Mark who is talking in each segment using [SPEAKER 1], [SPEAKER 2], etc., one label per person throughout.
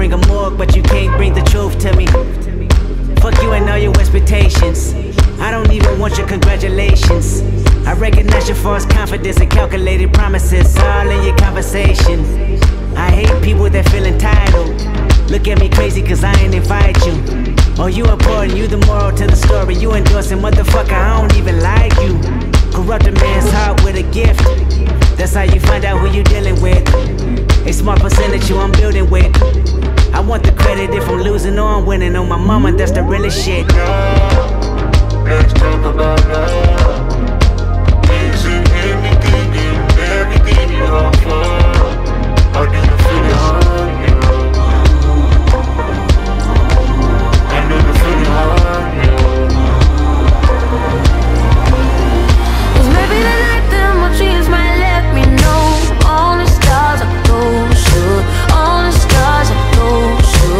[SPEAKER 1] bring a morgue, but you can't bring the truth to me. Fuck you and all your expectations. I don't even want your congratulations. I recognize your false confidence and calculated promises all in your conversation. I hate people that feel entitled. Look at me crazy cause I ain't invite you. Oh, you important, you the moral to the story. You endorsing, motherfucker, I don't even like you. Corrupt a man's heart with a gift. That's how you find out who you dealing with. A small percentage you I'm building with. I want the credit if I'm losing or I'm winning. On my mama, that's the realest shit.
[SPEAKER 2] Let's talk about love.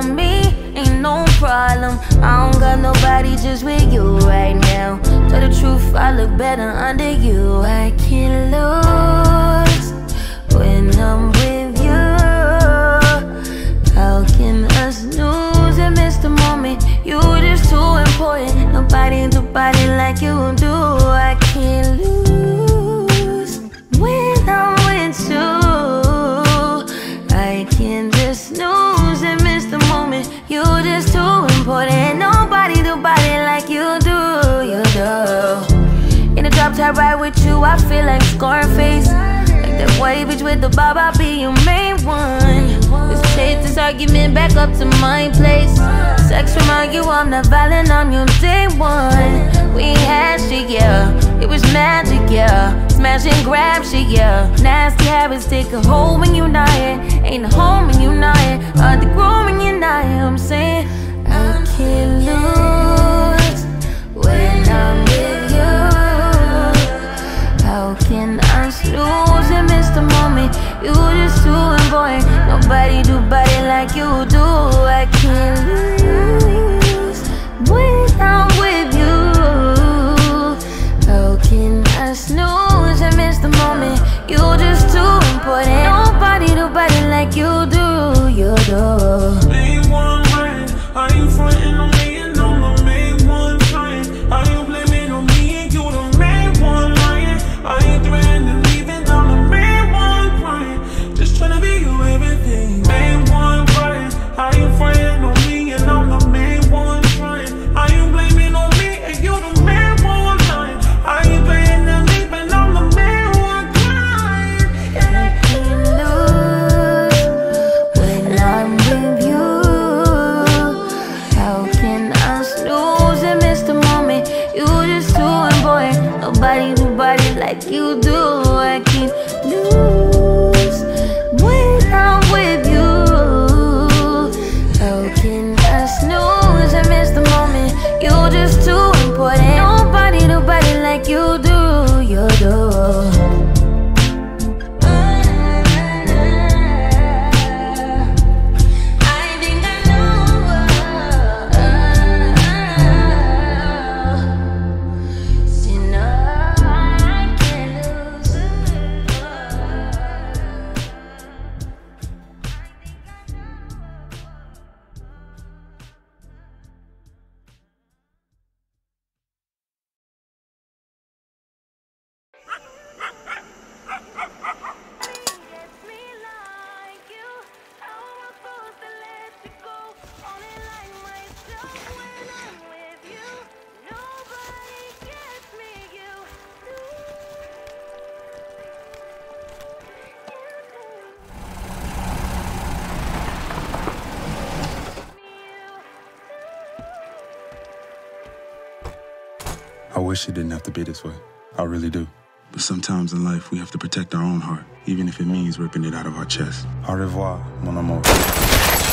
[SPEAKER 3] about me, ain't no problem. I don't got nobody just with you right now. Tell the truth, I look better under you. I can't lose when I'm with you. How can us lose and miss the moment? You just too important. Nobody do body like you do. I top ride with you, I feel like Scarface. Like that white bitch with the bob, I'll be your main one. Let's take this argument back up to my place. Sex remind you I'm not violent, I'm your day one. We had shit, yeah. It was magic, yeah. Smash and grab shit, yeah. Nasty habits take a hold when you're not here. Ain't a home when you're not here. Hard to grow when you're not here. I'm saying I can't lose like you do. I wish it didn't have to be this way. I really do. But sometimes in life, we have to protect our own heart, even if it means ripping it out of our chest. Au revoir, mon amour.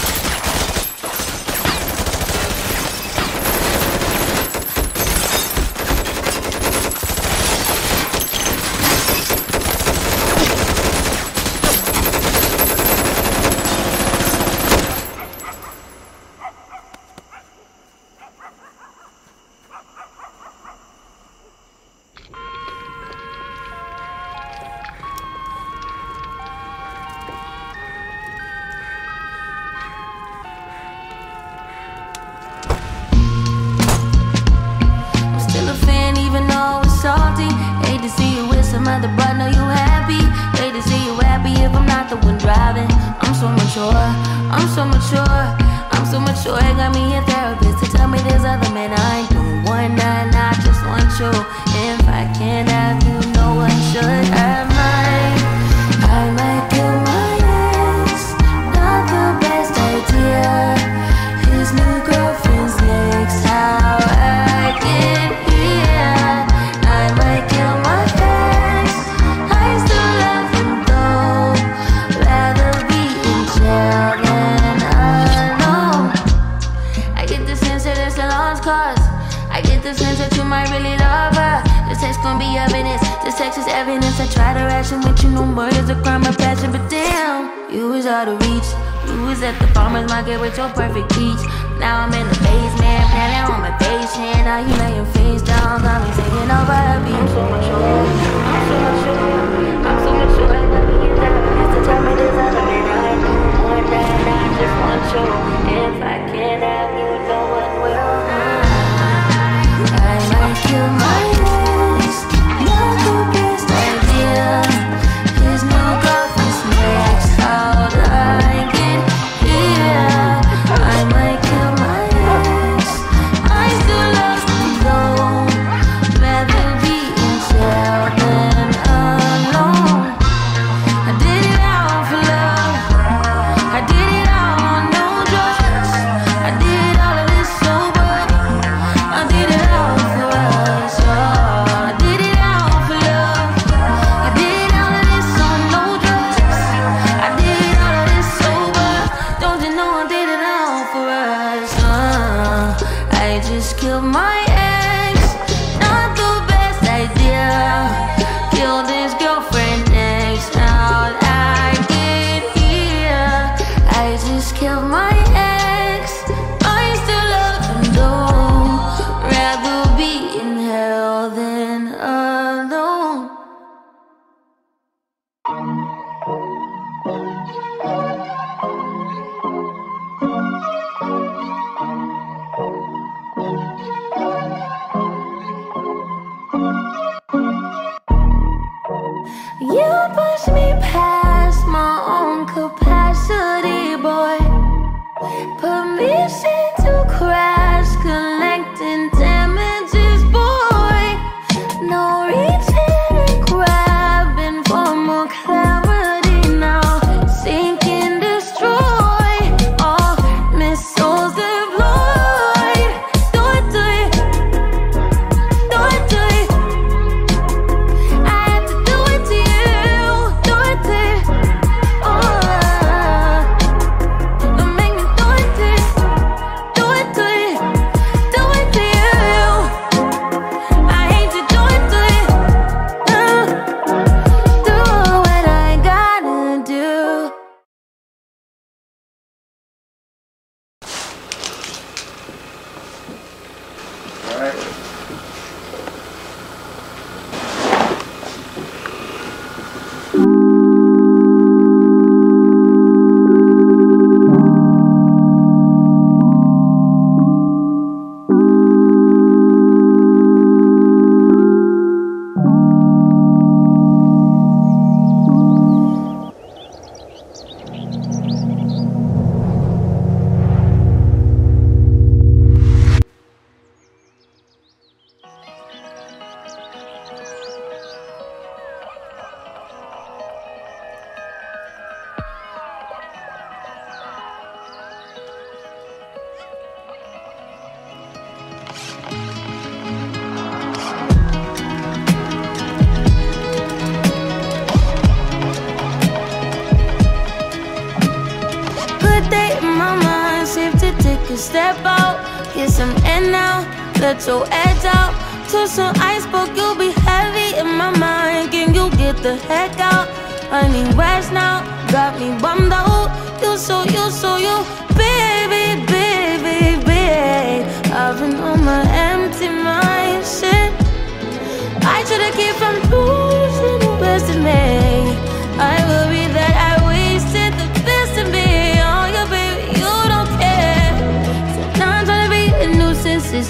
[SPEAKER 4] You push me past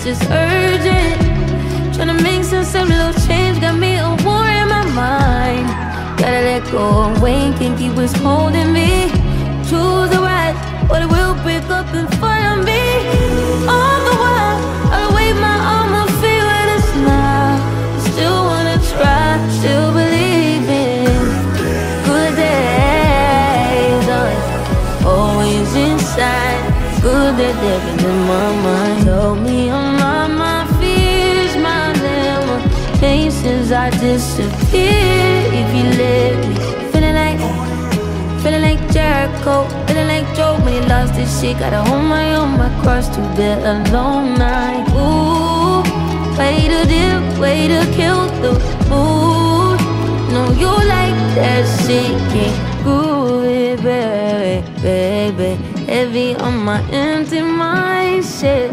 [SPEAKER 3] it's just urgent. Tryna make of little change, got me a war in my mind. Gotta let go of Wayne, can't keep what's holding me. Choose the right, but it will break up in front of me. All the while, I wave my arm, I feel with a smile. Still wanna try, still believe in good days. Always inside, good that they've been in my mind. I disappear if you let me. Feeling like, feeling like Jericho, feeling like Joe when he lost his shit. Gotta hold my own, my cross to bear a long night. Ooh, way to dip, way to kill the mood. No, you like that shit, can't groove it, baby, baby. Heavy on my empty mind, shit.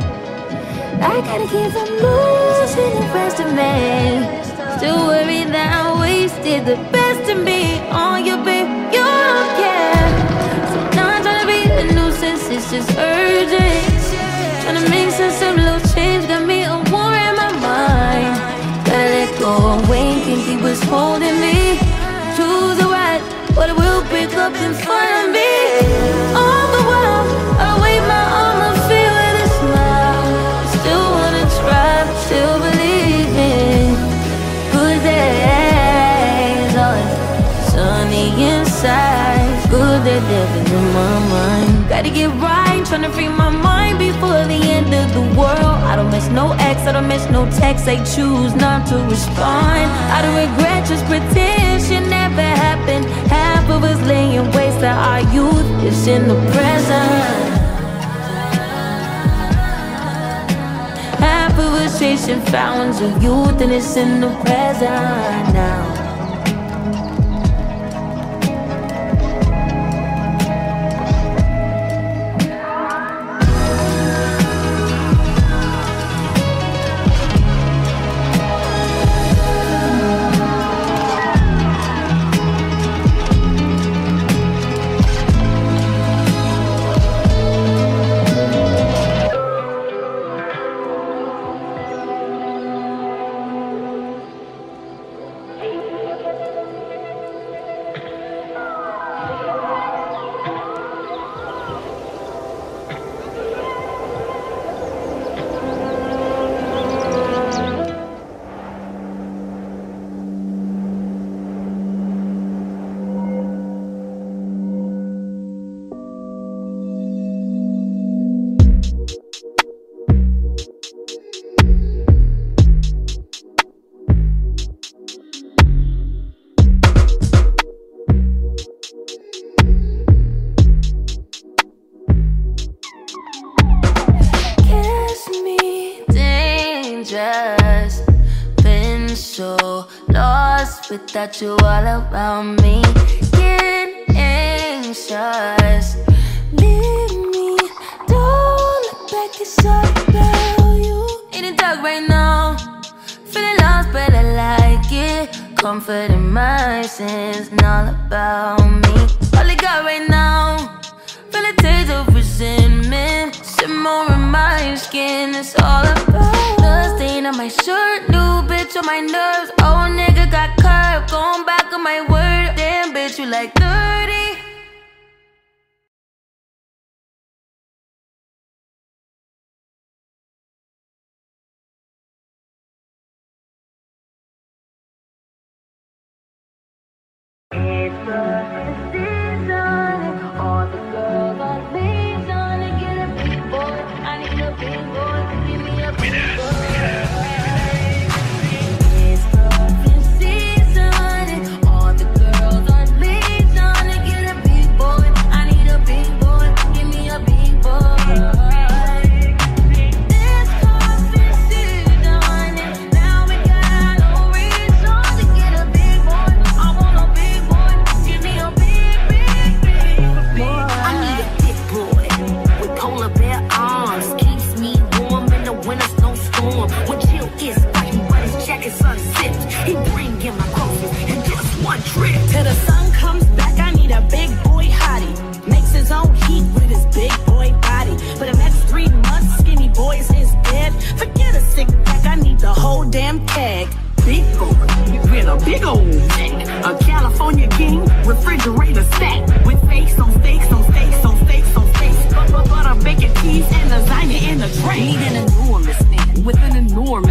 [SPEAKER 3] I gotta keep from losing the rest of me. Still worried that I wasted the best of me on you, babe. You don't care. So now I'm tryna be a nuisance, it's just urgent. Tryna make sense of little change, got me a war in my mind. Gotta let go of Wayne, can't keep what's holding me. Choose the right, but it will break up in front get right, tryna free my mind before the end of the world. I don't miss no ex, I don't miss no text. I choose not to respond. I don't regret, just pretend shit never happened. Half of us laying waste to our youth is in the present. Half of us chasing fountains of youth and it's in the present now. Without you all around me. Get anxious. Leave me. Don't look back, it's all about you. In the dark right now. Feeling lost, but I like it. Comfort in my sins, all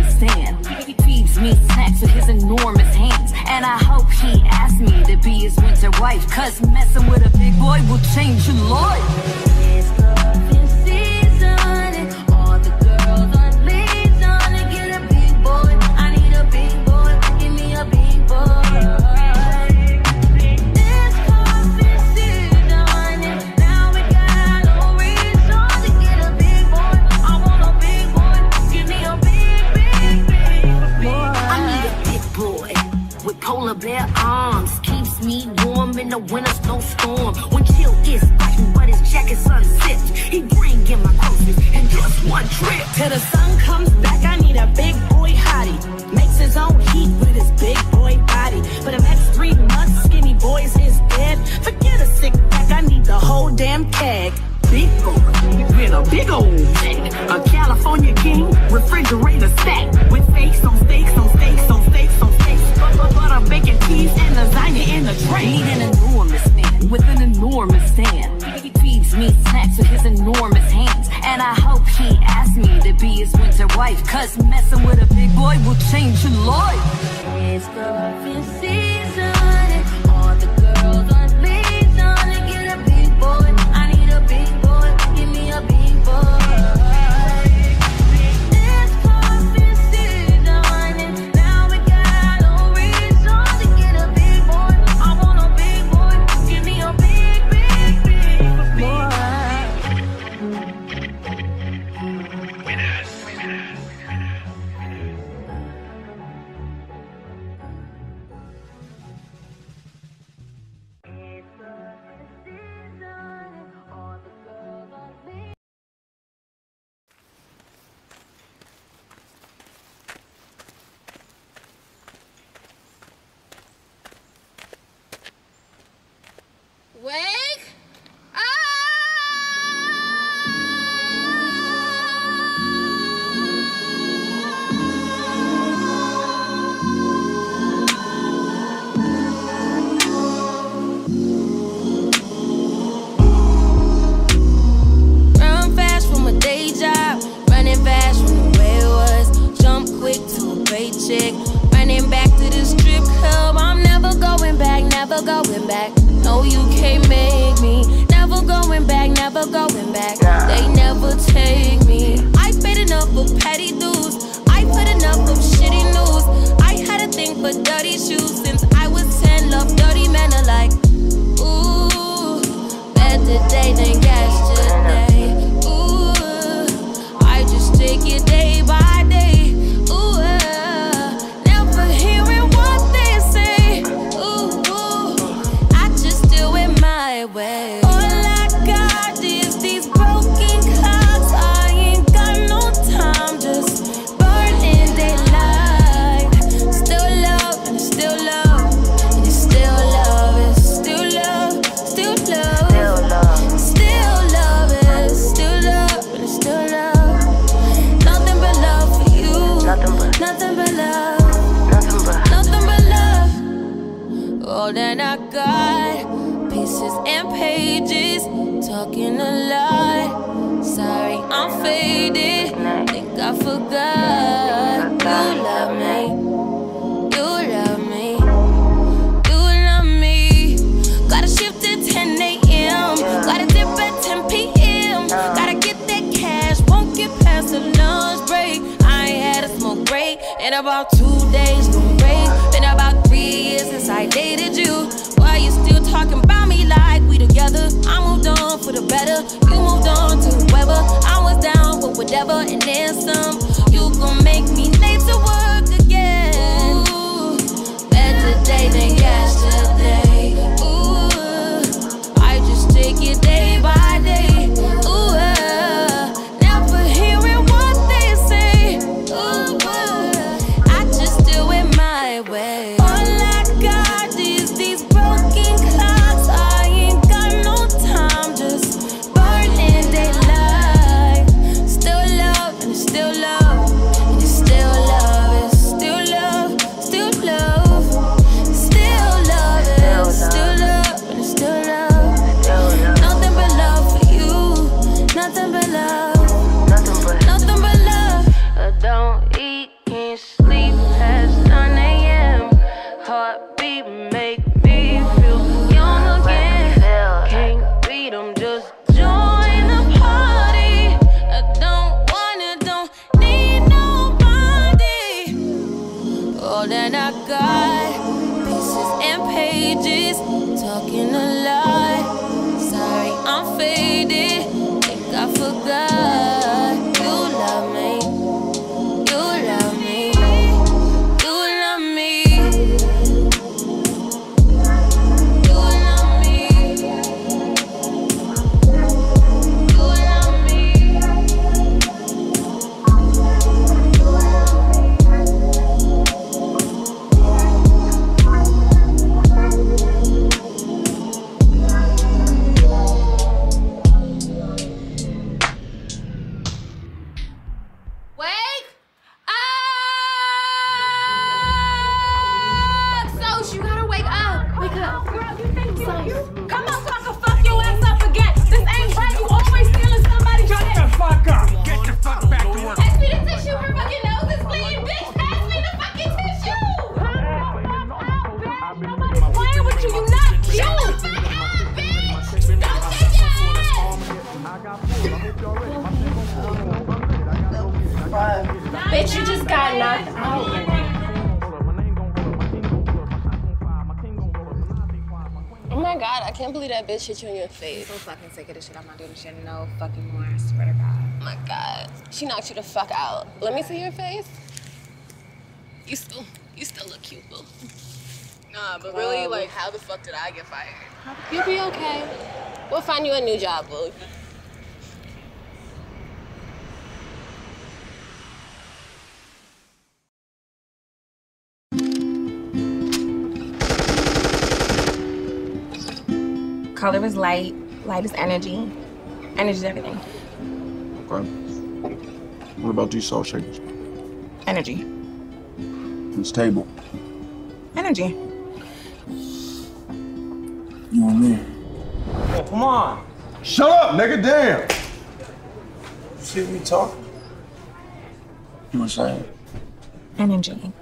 [SPEAKER 5] enormous. He feeds me snacks with his enormous hands. And I hope he asks me to be his winter wife. Cause messing with a big boy will change your life.
[SPEAKER 3] the
[SPEAKER 5] winter snowstorm. When chill is biting, but his jacket's unzipped. He bring in my groceries and just one trip.
[SPEAKER 6] Till the sun comes back, I need a big boy hottie. Makes his own heat with his big boy body. For the next three months, skinny boys is dead. Forget a sick pack, I need the whole damn tag. big boy with a big old neck. A California king, refrigerator stack with face on steaks on a train.
[SPEAKER 5] Need an enormous man with an enormous hand. He feeds me snacks with his enormous hands. And I hope he asks me to be his winter wife. Cause messing with a big boy will change your life.
[SPEAKER 3] It's the fifth season. pages talking a lot. Sorry, I'm faded. Think I forgot. You love me. You love me. You love me. Gotta shift at 10 a.m. Gotta dip at 10 p.m. Gotta get that cash. Won't get past the lunch break. I ain't had a smoke break in about two days. better. You moved on to whoever. I was down for whatever and then some. You gon' make me late to work again. Ooh, better day than yesterday. Ooh, I just take it day by
[SPEAKER 7] can't believe that bitch hit you in your face.
[SPEAKER 8] So fucking sick of this shit. I'm not doing this shit no fucking more. I swear to God.
[SPEAKER 7] Oh my god. She knocked you the fuck out. Let me see your face. You still you still look cute, boo.
[SPEAKER 8] Nah, but
[SPEAKER 7] Really, like, how the fuck did I get fired? You'll be okay. We'll find you a new job, boo.
[SPEAKER 9] Color is light. Light is energy. Energy is everything.
[SPEAKER 10] Okay. What about these salt shakers?
[SPEAKER 9] Energy.
[SPEAKER 10] This table.
[SPEAKER 9] Energy.
[SPEAKER 10] You and me.
[SPEAKER 11] Oh, come on!
[SPEAKER 10] Shut up, nigga. Damn. You see me talking? You were saying?
[SPEAKER 9] Energy.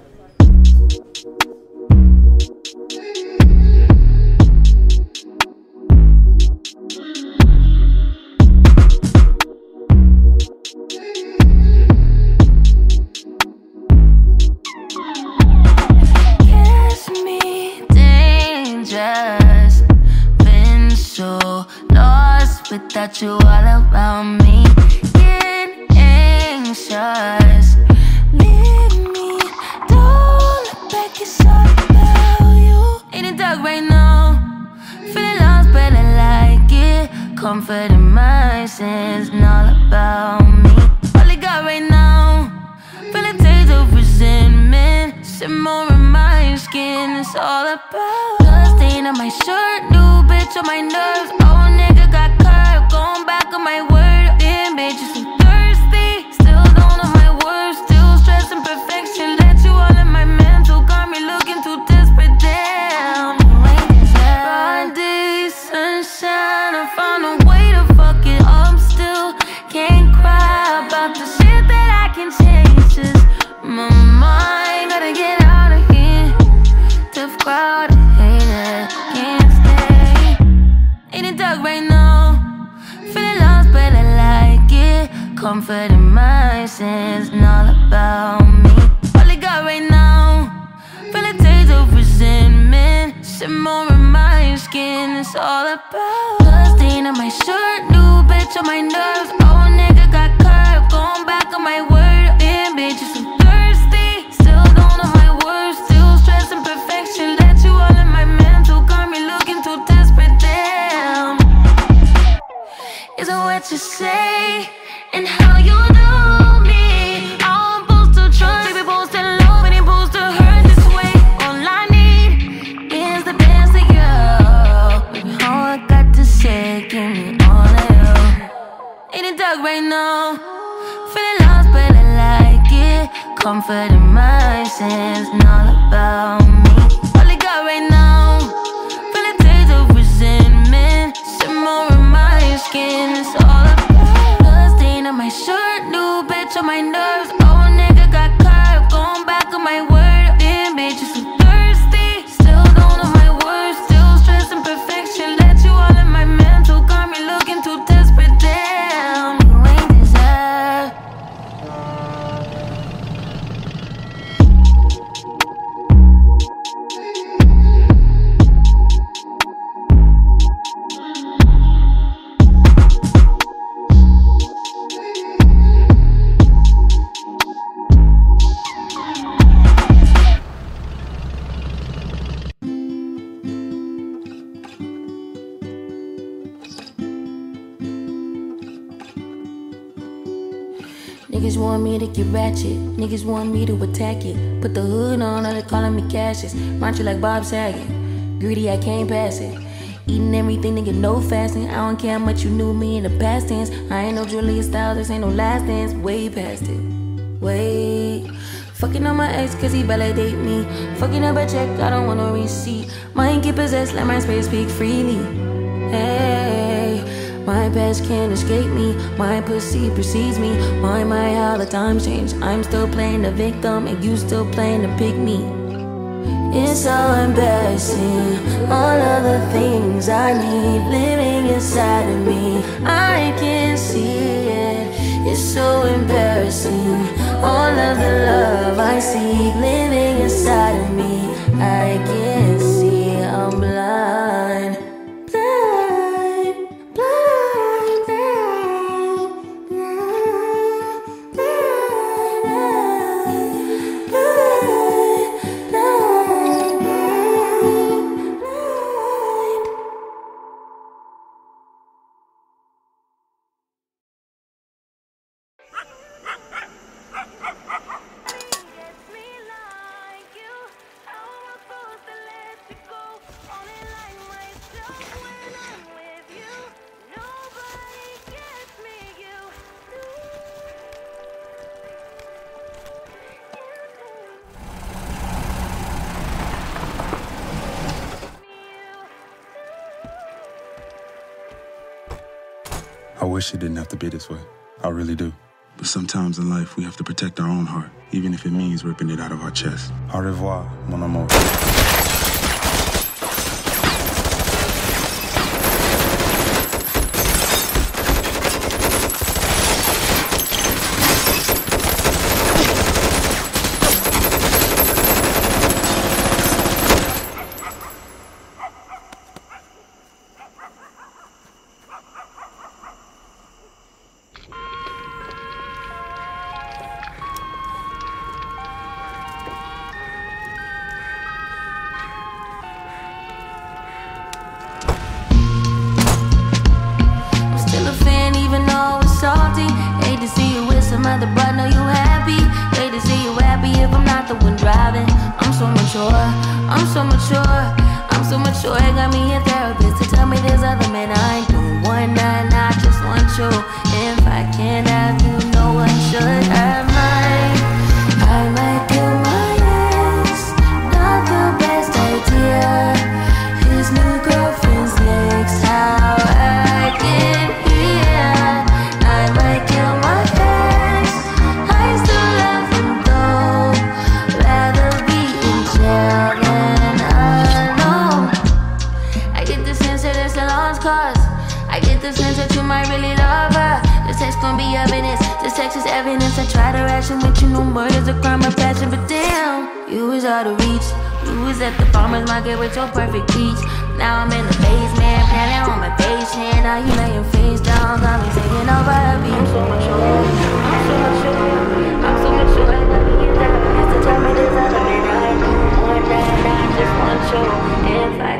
[SPEAKER 3] Comfort in my sins, and all about me. All I got right now. Feel a taste of resentment. Simmer in my skin, it's all about stain on my shirt. New bitch on my nerves. Old nigga got curved. Going back on my word. Damn bitch, you so thirsty. Still don't know my words. Still stressing perfection. Let you all in my mental. Got me looking too desperate. Damn. Is it what you say? Comfort in my sins, and all about me. All I got right now, feel a taste of resentment. Simmer in my skin, it's all about blood stain on my shirt. New bitch on my nerves. Niggas want me to attack it. Put the hood on, they calling me Cassius. Mind you like Bob Saget. Greedy, I can't pass it. Eating everything, nigga, no fasting. I don't care how much you knew me in the past tense. I ain't no Julia Stiles, this ain't no last dance. Way past it. Wait. Fucking on my ex cause he validate me. Fucking up a check, I don't want no receipt. Mind get possessed, let my space speak freely. Hey, my past can't escape me. My pussy precedes me. Why my how the times change? I'm still playing the victim and you still playing the pick me. It's so embarrassing. All of the things I need living inside of me. I can't see it. It's so embarrassing. All of the love I see living inside of me. I can
[SPEAKER 12] wish it didn't have to be this way. I really do. But sometimes in life, we have to protect our own heart, even if it means ripping it out of our chest. Au revoir, mon amour.
[SPEAKER 3] Mature, I'm so mature, I'm so mature. It got me a therapist market with your perfect peach. Now I'm in the basement, planning on my patient. Now you laying face down, got me taking over a beat. I'm so much older, I'm so much I'm so much that. It's the time it is, that. I know I just want you. inside.